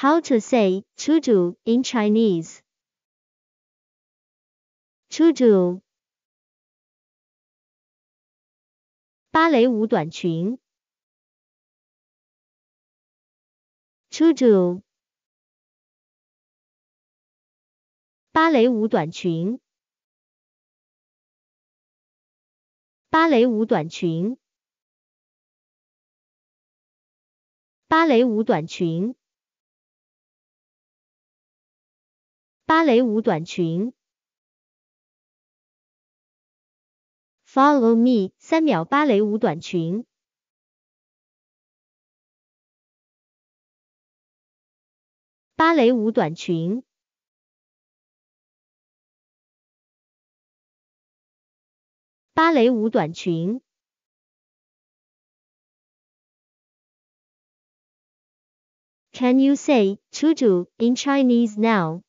How to say to do in Chinese? To do. 芭蕾舞短裙。To do. 芭蕾舞短裙。芭蕾舞短裙。芭蕾舞短裙。芭蕾舞短裙。Follow me，三秒芭蕾舞短裙。芭蕾舞短裙。芭蕾舞短裙。Can you say to do in Chinese now?